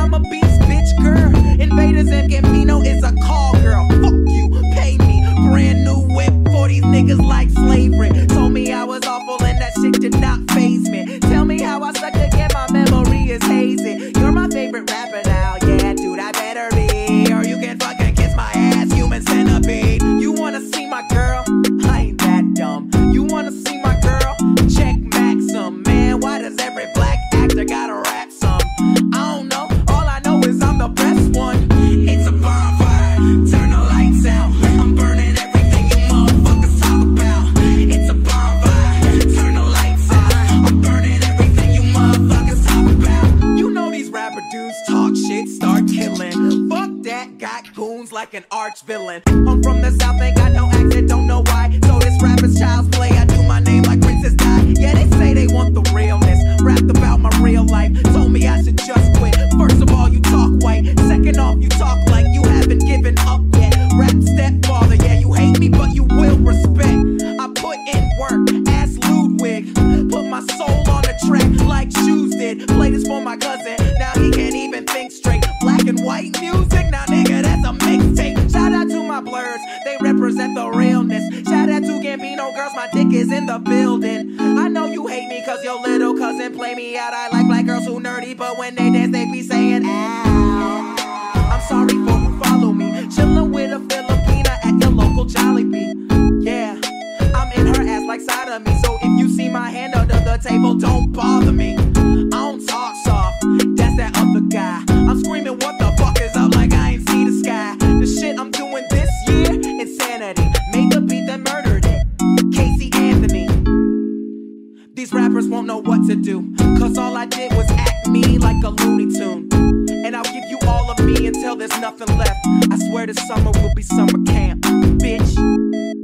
I'm a beast, bitch, girl. Invaders and Gambino is start killing. Fuck that, got goons like an arch villain. I'm from the south, ain't got no accent, don't know why. So this rap is child's play. I do my name like Princess Di. Yeah, they say they want the realness. Rapped about my real life. Told me I should just quit. First of all, you talk white. Second off, you talk like you haven't given up yet. Rap stepfather, yeah, you hate me, but you will respect. I put in work, ass Ludwig. Put my soul on the track like shoes did. Play this for my cousin, now he can't even and white music, now nigga, that's a mixtape. Shout out to my blurs, they represent the realness. Shout out to Gambino girls, my dick is in the building. I know you hate me cause your little cousin play me out. I like black girls who nerdy, but when they dance, they be saying. I'm sorry won't know what to do. Cause all I did was act me like a Looney Tune. And I'll give you all of me until there's nothing left. I swear this summer will be summer camp, bitch.